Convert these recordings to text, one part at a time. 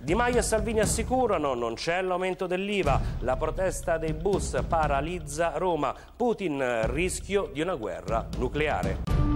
Di Maio e Salvini assicurano non c'è l'aumento dell'IVA, la protesta dei bus paralizza Roma, Putin rischio di una guerra nucleare.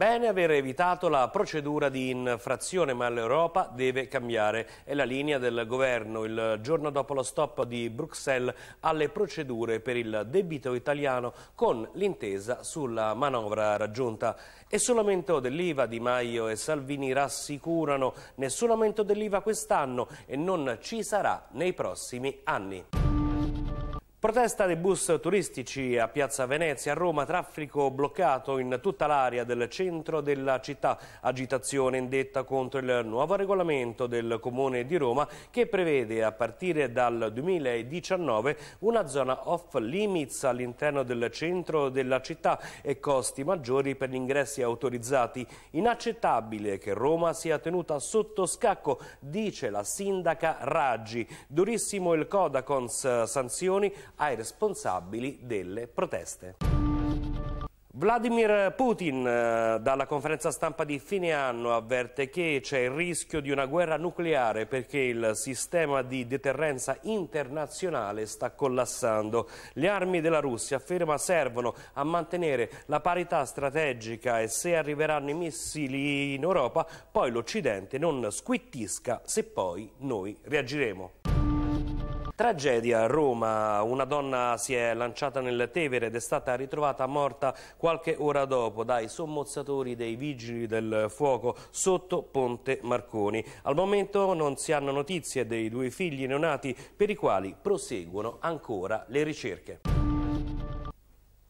Bene aver evitato la procedura di infrazione, ma l'Europa deve cambiare. È la linea del governo il giorno dopo lo stop di Bruxelles alle procedure per il debito italiano con l'intesa sulla manovra raggiunta. E sull'aumento dell'IVA Di Maio e Salvini rassicurano nessun aumento dell'IVA quest'anno e non ci sarà nei prossimi anni. Protesta dei bus turistici a Piazza Venezia, a Roma, traffico bloccato in tutta l'area del centro della città, agitazione indetta contro il nuovo regolamento del Comune di Roma che prevede a partire dal 2019 una zona off limits all'interno del centro della città e costi maggiori per gli ingressi autorizzati. Inaccettabile che Roma sia tenuta sotto scacco, dice la sindaca Raggi. Durissimo il Codacons sanzioni ai responsabili delle proteste. Vladimir Putin eh, dalla conferenza stampa di fine anno avverte che c'è il rischio di una guerra nucleare perché il sistema di deterrenza internazionale sta collassando. Le armi della Russia, afferma, servono a mantenere la parità strategica e se arriveranno i missili in Europa poi l'Occidente non squittisca se poi noi reagiremo. Tragedia a Roma, una donna si è lanciata nel Tevere ed è stata ritrovata morta qualche ora dopo dai sommozzatori dei vigili del fuoco sotto Ponte Marconi. Al momento non si hanno notizie dei due figli neonati per i quali proseguono ancora le ricerche.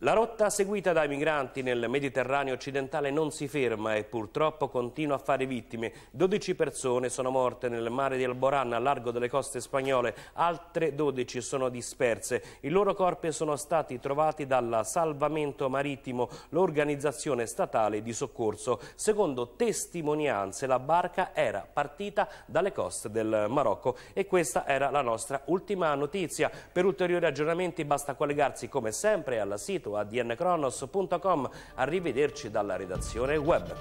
La rotta seguita dai migranti nel Mediterraneo occidentale non si ferma e purtroppo continua a fare vittime. 12 persone sono morte nel mare di Alboran a largo delle coste spagnole, altre 12 sono disperse. I loro corpi sono stati trovati dalla Salvamento Marittimo, l'organizzazione statale di soccorso. Secondo testimonianze la barca era partita dalle coste del Marocco e questa era la nostra ultima notizia. Per ulteriori aggiornamenti basta collegarsi come sempre al sito appuntamento a Arrivederci dalla redazione web.